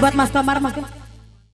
Buat Mas Komar. Mas Komar.